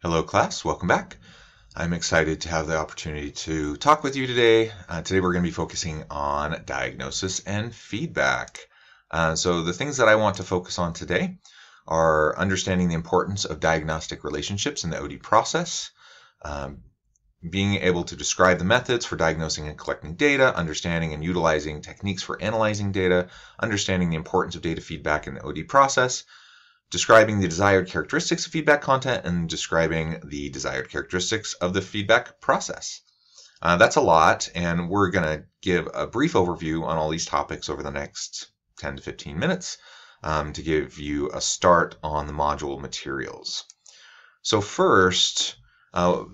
Hello class, welcome back. I'm excited to have the opportunity to talk with you today. Uh, today we're going to be focusing on diagnosis and feedback. Uh, so the things that I want to focus on today are understanding the importance of diagnostic relationships in the OD process, um, being able to describe the methods for diagnosing and collecting data, understanding and utilizing techniques for analyzing data, understanding the importance of data feedback in the OD process, describing the desired characteristics of feedback content and describing the desired characteristics of the feedback process. Uh, that's a lot, and we're going to give a brief overview on all these topics over the next 10 to 15 minutes um, to give you a start on the module materials. So first, uh,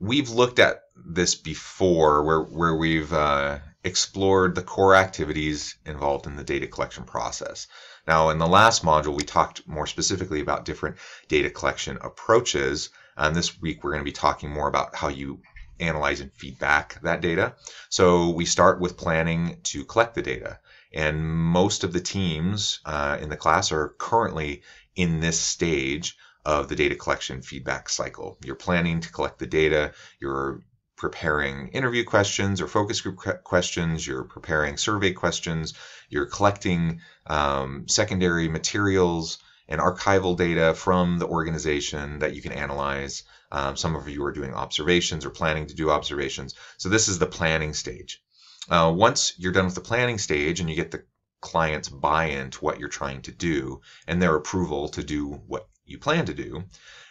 we've looked at this before where, where we've uh, explored the core activities involved in the data collection process. Now, in the last module, we talked more specifically about different data collection approaches. And this week, we're going to be talking more about how you analyze and feedback that data. So we start with planning to collect the data. And most of the teams uh, in the class are currently in this stage of the data collection feedback cycle. You're planning to collect the data, you're preparing interview questions or focus group questions, you're preparing survey questions, you're collecting um, secondary materials and archival data from the organization that you can analyze. Um, some of you are doing observations or planning to do observations. So this is the planning stage. Uh, once you're done with the planning stage and you get the client's buy-in to what you're trying to do and their approval to do what you plan to do,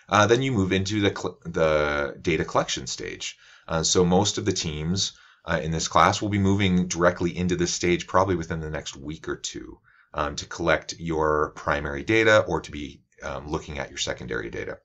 uh, then you move into the, the data collection stage. Uh, so most of the teams uh, in this class will be moving directly into this stage probably within the next week or two um, to collect your primary data or to be um, looking at your secondary data.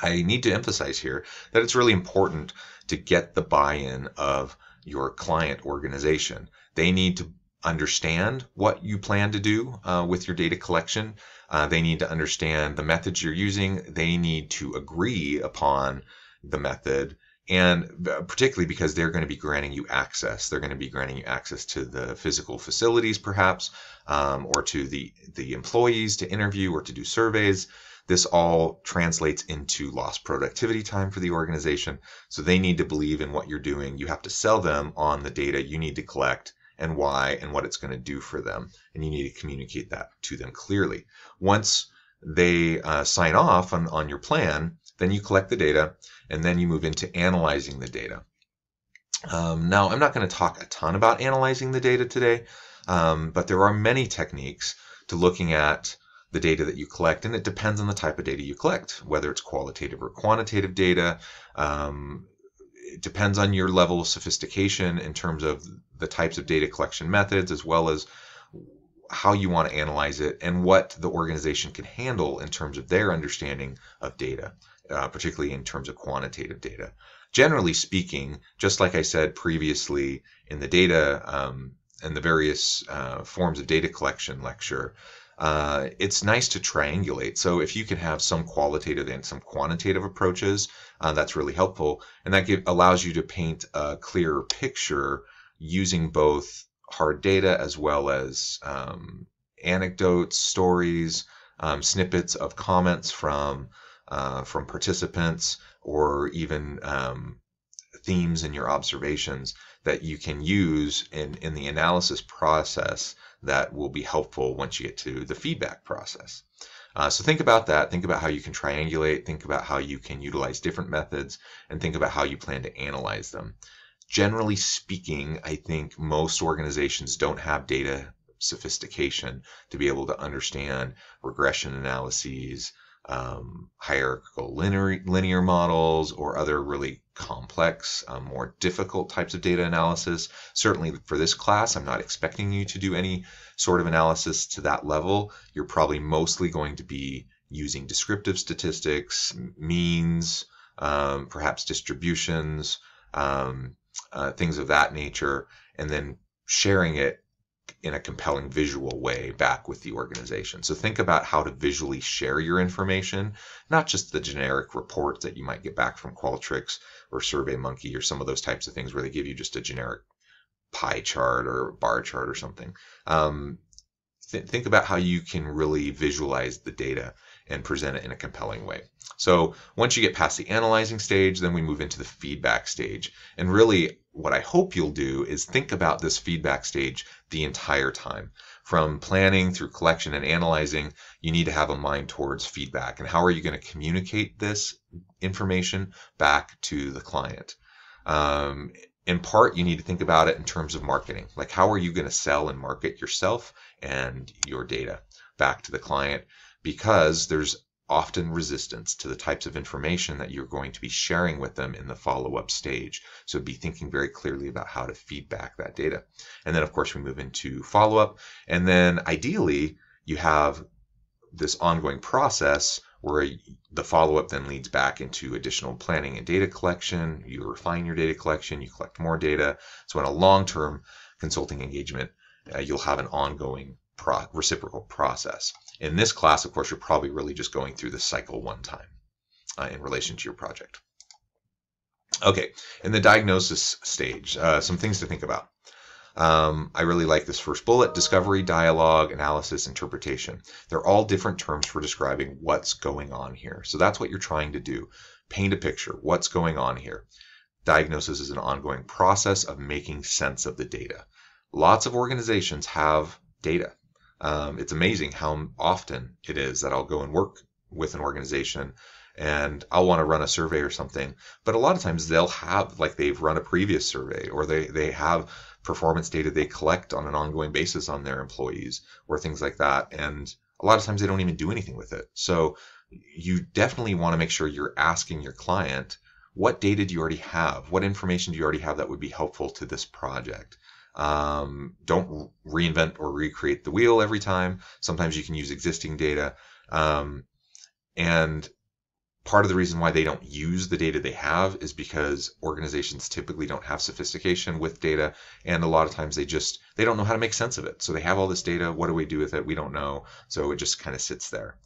I need to emphasize here that it's really important to get the buy-in of your client organization. They need to understand what you plan to do uh, with your data collection. Uh, they need to understand the methods you're using. They need to agree upon the method and particularly because they're going to be granting you access. They're going to be granting you access to the physical facilities, perhaps, um, or to the the employees to interview or to do surveys. This all translates into lost productivity time for the organization. So they need to believe in what you're doing. You have to sell them on the data you need to collect and why and what it's going to do for them. And you need to communicate that to them clearly. Once they uh, sign off on, on your plan, then you collect the data, and then you move into analyzing the data. Um, now, I'm not going to talk a ton about analyzing the data today, um, but there are many techniques to looking at the data that you collect, and it depends on the type of data you collect, whether it's qualitative or quantitative data. Um, it depends on your level of sophistication in terms of the types of data collection methods, as well as how you want to analyze it and what the organization can handle in terms of their understanding of data uh, particularly in terms of quantitative data. Generally speaking, just like I said previously in the data um, and the various uh, forms of data collection lecture, uh, it's nice to triangulate. So if you can have some qualitative and some quantitative approaches, uh, that's really helpful, and that give, allows you to paint a clearer picture using both hard data as well as um, anecdotes, stories, um, snippets of comments from uh, from participants or even um, themes in your observations that you can use in, in the analysis process that will be helpful once you get to the feedback process. Uh, so think about that. Think about how you can triangulate. Think about how you can utilize different methods and think about how you plan to analyze them. Generally speaking, I think most organizations don't have data sophistication to be able to understand regression analyses, um, hierarchical linear, linear models or other really complex, um, more difficult types of data analysis. Certainly for this class, I'm not expecting you to do any sort of analysis to that level. You're probably mostly going to be using descriptive statistics, means, um, perhaps distributions, um, uh, things of that nature, and then sharing it in a compelling visual way back with the organization. So think about how to visually share your information, not just the generic reports that you might get back from Qualtrics or SurveyMonkey or some of those types of things where they give you just a generic pie chart or bar chart or something. Um, th- think about how you can really visualize the data and present it in a compelling way. So once you get past the analyzing stage, then we move into the feedback stage. And really, what I hope you'll do is think about this feedback stage the entire time. From planning through collection and analyzing, you need to have a mind towards feedback. And how are you going to communicate this information back to the client? Um, in part, you need to think about it in terms of marketing. Like, how are you going to sell and market yourself and your data back to the client? Because there's often resistance to the types of information that you're going to be sharing with them in the follow up stage. So be thinking very clearly about how to feedback that data. And then, of course, we move into follow up. And then ideally, you have this ongoing process where the follow-up then leads back into additional planning and data collection. You refine your data collection, you collect more data. So in a long-term consulting engagement, uh, you'll have an ongoing pro- reciprocal process. In this class, of course, you're probably really just going through the cycle one time uh, in relation to your project. Okay, in the diagnosis stage, uh, some things to think about. Um, I really like this first bullet discovery, dialogue, analysis, interpretation. They're all different terms for describing what's going on here. So that's what you're trying to do. Paint a picture. What's going on here? Diagnosis is an ongoing process of making sense of the data. Lots of organizations have data. Um, it's amazing how often it is that I'll go and work with an organization and I'll want to run a survey or something. But a lot of times they'll have like they've run a previous survey or they they have performance data they collect on an ongoing basis on their employees or things like that. And a lot of times they don't even do anything with it. So you definitely want to make sure you're asking your client, what data do you already have? What information do you already have that would be helpful to this project? Um, don't reinvent or recreate the wheel every time. Sometimes you can use existing data. Um, and part of the reason why they don't use the data they have is because organizations typically don't have sophistication with data and a lot of times they just they don't know how to make sense of it. So they have all this data. What do we do with it? We don't know. So it just kind of sits there.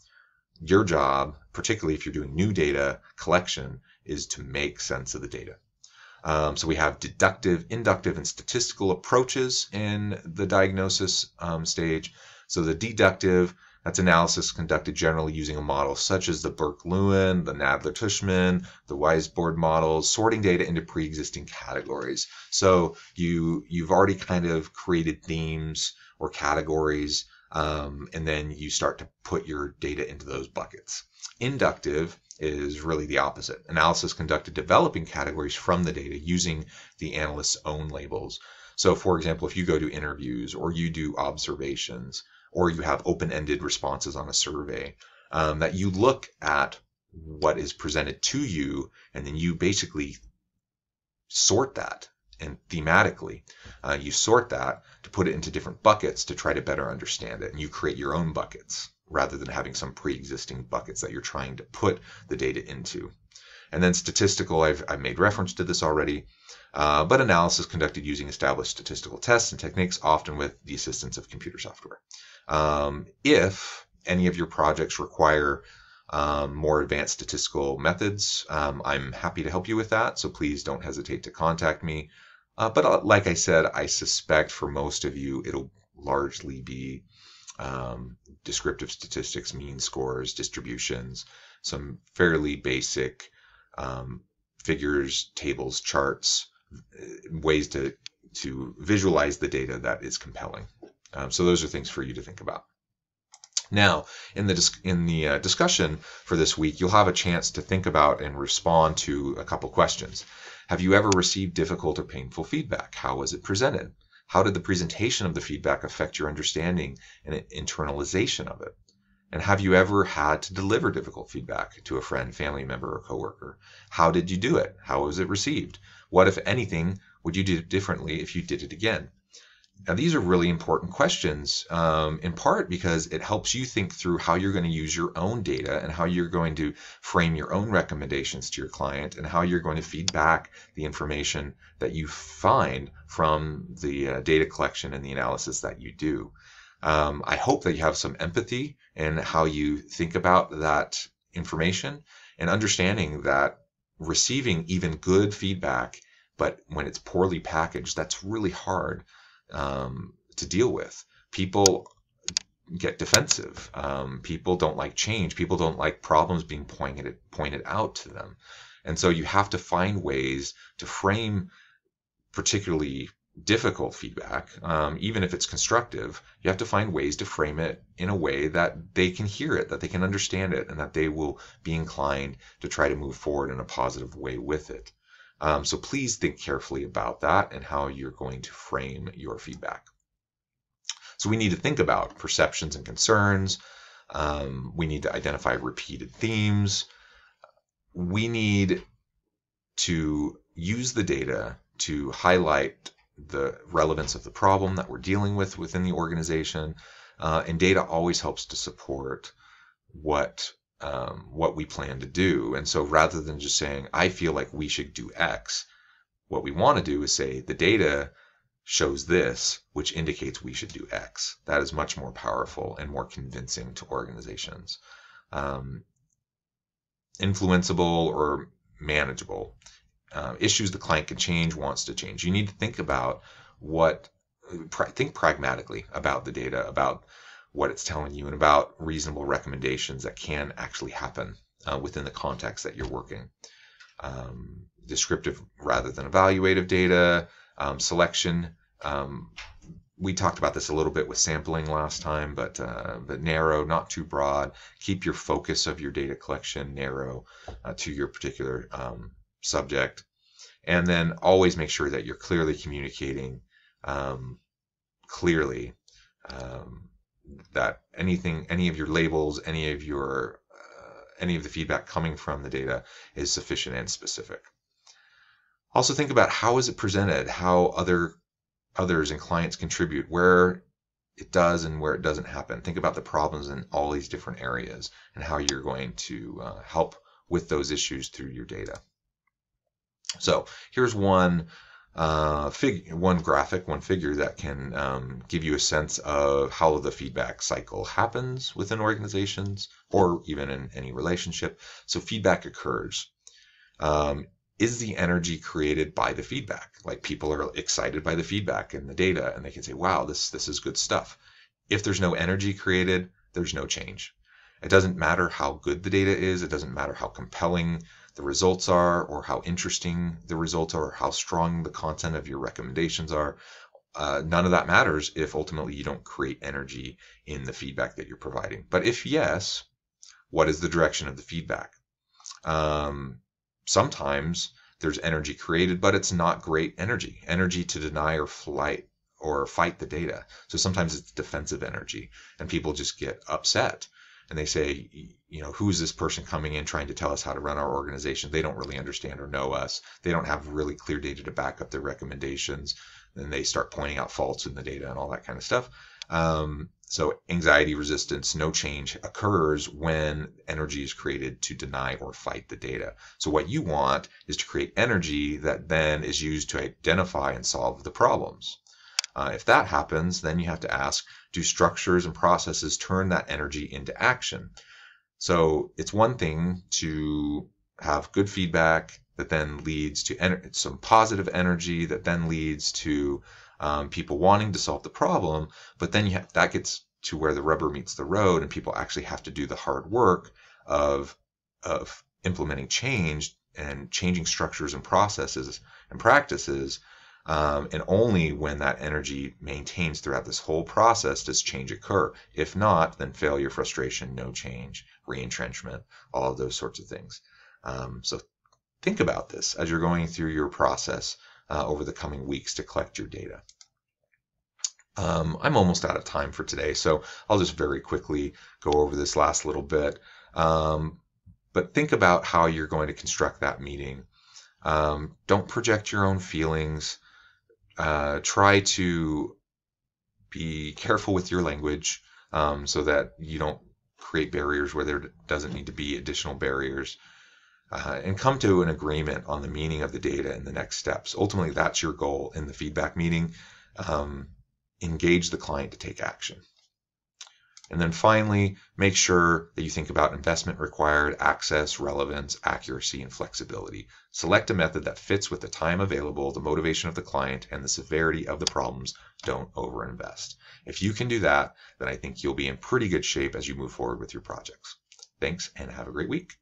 Your job particularly if you're doing new data collection is to make sense of the data um, so we have deductive inductive and statistical approaches in the diagnosis um, stage so the deductive that's analysis conducted generally using a model such as the Burke-Litwin, the Nadler-Tushman, the Weisbord models, sorting data into pre-existing categories. So you you've already kind of created themes or categories, um, and then you start to put your data into those buckets. Inductive is really the opposite. Analysis conducted developing categories from the data using the analyst's own labels. So, for example, if you go to interviews or you do observations, or you have open-ended responses on a survey, um, that you look at what is presented to you, and then you basically sort that and thematically uh, you sort that to put it into different buckets to try to better understand it and you create your own buckets rather than having some pre-existing buckets that you're trying to put the data into and then statistical i've, I've made reference to this already uh, but analysis conducted using established statistical tests and techniques often with the assistance of computer software um, if any of your projects require um, more advanced statistical methods, um, I'm happy to help you with that. So please don't hesitate to contact me. Uh, but uh, like I said, I suspect for most of you, it'll largely be um, descriptive statistics, mean scores, distributions, some fairly basic um, figures, tables, charts, uh, ways to to visualize the data that is compelling. Um, so those are things for you to think about. Now, in the in the uh, discussion for this week, you'll have a chance to think about and respond to a couple questions. Have you ever received difficult or painful feedback? How was it presented? How did the presentation of the feedback affect your understanding and internalization of it? And have you ever had to deliver difficult feedback to a friend, family member, or coworker? How did you do it? How was it received? What, if anything, would you do differently if you did it again? Now, these are really important questions, um, in part because it helps you think through how you're going to use your own data and how you're going to frame your own recommendations to your client and how you're going to feed back the information that you find from the uh, data collection and the analysis that you do. Um, I hope that you have some empathy in how you think about that information and understanding that receiving even good feedback, but when it's poorly packaged, that's really hard um, to deal with. People get defensive. Um, people don't like change. People don't like problems being pointed pointed out to them, and so you have to find ways to frame particularly difficult feedback, um, even if it's constructive. You have to find ways to frame it in a way that they can hear it, that they can understand it, and that they will be inclined to try to move forward in a positive way with it. Um, so please think carefully about that and how you're going to frame your feedback. So we need to think about perceptions and concerns. Um, we need to identify repeated themes. We need to use the data to highlight the relevance of the problem that we're dealing with within the organization. Uh, and data always helps to support what um, what we plan to do. And so rather than just saying, I feel like we should do X, what we want to do is say the data shows this, which indicates we should do X. That is much more powerful and more convincing to organizations. Um, influenceable or manageable. Uh, issues the client can change, wants to change. You need to think about what, think pragmatically about the data, about what it's telling you, and about reasonable recommendations that can actually happen uh, within the context that you're working. Um, descriptive rather than evaluative data, um, selection. Um, we talked about this a little bit with sampling last time, but uh, but narrow, not too broad. Keep your focus of your data collection narrow uh, to your particular um, subject, and then always make sure that you're clearly communicating um, clearly um, that anything, any of your labels, any of your uh, any of the feedback coming from the data is sufficient and specific. Also think about how is it presented, how other others and clients contribute, where it does and where it doesn't happen. Think about the problems in all these different areas and how you're going to uh, help with those issues through your data. So here's one uh, fig- one graphic, one figure that can um, give you a sense of how the feedback cycle happens within organizations or even in any relationship. So feedback occurs. Um, is the energy created by the feedback? Like people are excited by the feedback and the data, and they can say, "Wow, this this is good stuff." If there's no energy created, there's no change. It doesn't matter how good the data is. It doesn't matter how compelling the results are, or how interesting the results are, or how strong the content of your recommendations are. Uh, none of that matters if ultimately you don't create energy in the feedback that you're providing. But if yes, what is the direction of the feedback? Um, sometimes there's energy created, but it's not great energy. Energy to deny or flight or fight the data. So sometimes it's defensive energy, and people just get upset and they say, you know, who's this person coming in trying to tell us how to run our organization? They don't really understand or know us. They don't have really clear data to back up their recommendations. Then they start pointing out faults in the data and all that kind of stuff. Um, so anxiety resistance, no change occurs when energy is created to deny or fight the data. So what you want is to create energy that then is used to identify and solve the problems. Uh, if that happens, then you have to ask, do structures and processes turn that energy into action? So it's one thing to have good feedback that then leads to some positive energy that then leads to um, people wanting to solve the problem, but then that gets to where the rubber meets the road and people actually have to do the hard work of of implementing change and changing structures and processes and practices. Um, and only when that energy maintains throughout this whole process does change occur. If not, then failure, frustration, no change, re-entrenchment, all of those sorts of things. Um, so think about this as you're going through your process uh, over the coming weeks to collect your data. Um, I'm almost out of time for today, so I'll just very quickly go over this last little bit. Um, but think about how you're going to construct that meeting. Um, don't project your own feelings. Uh, try to be careful with your language um, so that you don't create barriers where there doesn't need to be additional barriers. Uh, and come to an agreement on the meaning of the data and the next steps. Ultimately, that's your goal in the feedback meeting. Um, engage the client to take action. And then finally, make sure that you think about investment required, access, relevance, accuracy, and flexibility. Select a method that fits with the time available, the motivation of the client, and the severity of the problems. Don't overinvest. If you can do that, then I think you'll be in pretty good shape as you move forward with your projects. Thanks and have a great week.